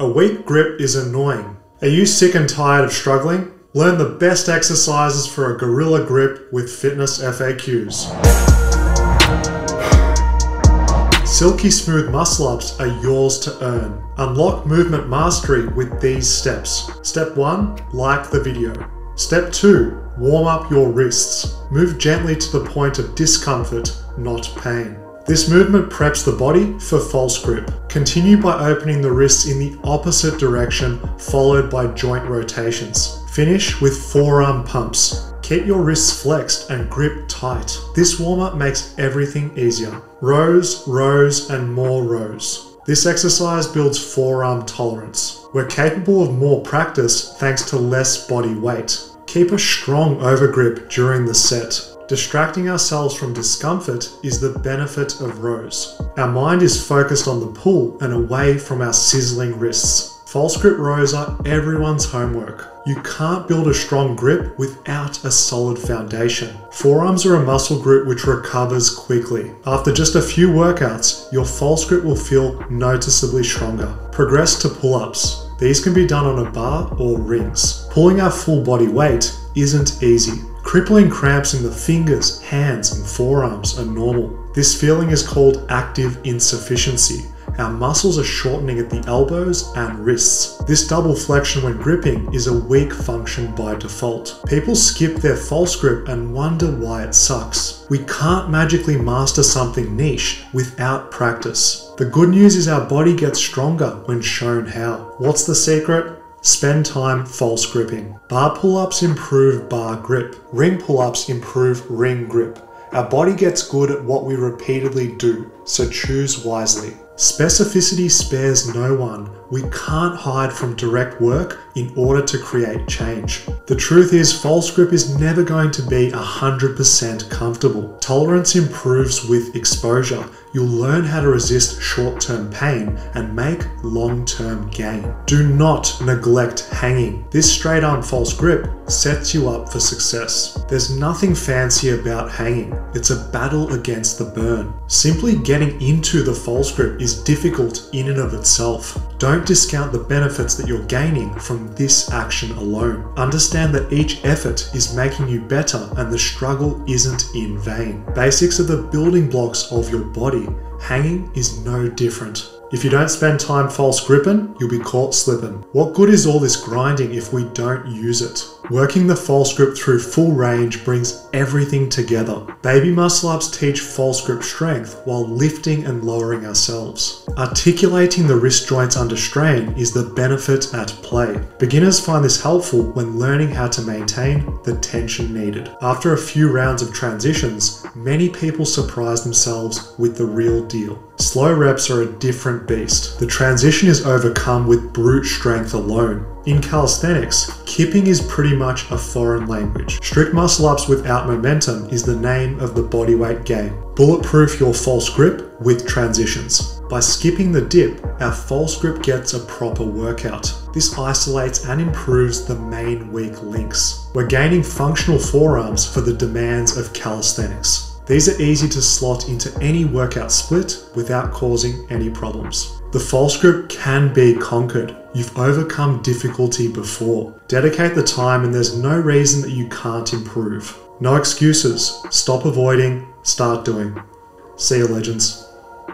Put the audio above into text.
A weak grip is annoying. Are you sick and tired of struggling? Learn the best exercises for a gorilla grip with Fitness FAQs. Silky smooth muscle ups are yours to earn. Unlock movement mastery with these steps. Step 1 Like the video. Step 2 Warm up your wrists. Move gently to the point of discomfort, not pain. This movement preps the body for false grip. Continue by opening the wrists in the opposite direction, followed by joint rotations. Finish with forearm pumps. Keep your wrists flexed and grip tight. This warm up makes everything easier. Rows, rows, and more rows. This exercise builds forearm tolerance. We're capable of more practice thanks to less body weight. Keep a strong overgrip during the set. Distracting ourselves from discomfort is the benefit of rows. Our mind is focused on the pull and away from our sizzling wrists. False grip rows are everyone's homework. You can't build a strong grip without a solid foundation. Forearms are a muscle group which recovers quickly. After just a few workouts, your false grip will feel noticeably stronger. Progress to pull-ups. These can be done on a bar or rings. Pulling our full body weight isn't easy. Crippling cramps in the fingers, hands, and forearms are normal. This feeling is called active insufficiency. Our muscles are shortening at the elbows and wrists. This double flexion when gripping is a weak function by default. People skip their false grip and wonder why it sucks. We can't magically master something niche without practice. The good news is our body gets stronger when shown how. What's the secret? Spend time false gripping. Bar pull-ups improve bar grip. Ring pull-ups improve ring grip. Our body gets good at what we repeatedly do, so choose wisely. Specificity spares no one. We can't hide from direct work in order to create change. The truth is, false grip is never going to be 100% comfortable. Tolerance improves with exposure. You'll learn how to resist short term pain and make long term gain. Do not neglect hanging. This straight arm false grip sets you up for success. There's nothing fancy about hanging, it's a battle against the burn. Simply getting into the false grip is difficult in and of itself. Don't discount the benefits that you're gaining from this action alone. Understand that each effort is making you better and the struggle isn't in vain. Basics are the building blocks of your body. Hanging is no different. If you don't spend time false gripping, you'll be caught slipping. What good is all this grinding if we don't use it? Working the false grip through full range brings everything together. Baby muscle ups teach false grip strength while lifting and lowering ourselves. Articulating the wrist joints under strain is the benefit at play. Beginners find this helpful when learning how to maintain the tension needed. After a few rounds of transitions, many people surprise themselves with the real deal. Slow reps are a different beast. The transition is overcome with brute strength alone. In calisthenics, kipping is pretty much a foreign language. Strict muscle ups without momentum is the name of the bodyweight game. Bulletproof your false grip with transitions. By skipping the dip, our false grip gets a proper workout. This isolates and improves the main weak links. We're gaining functional forearms for the demands of calisthenics. These are easy to slot into any workout split without causing any problems. The false grip can be conquered. You've overcome difficulty before. Dedicate the time and there's no reason that you can't improve. No excuses. Stop avoiding, start doing. See you legends.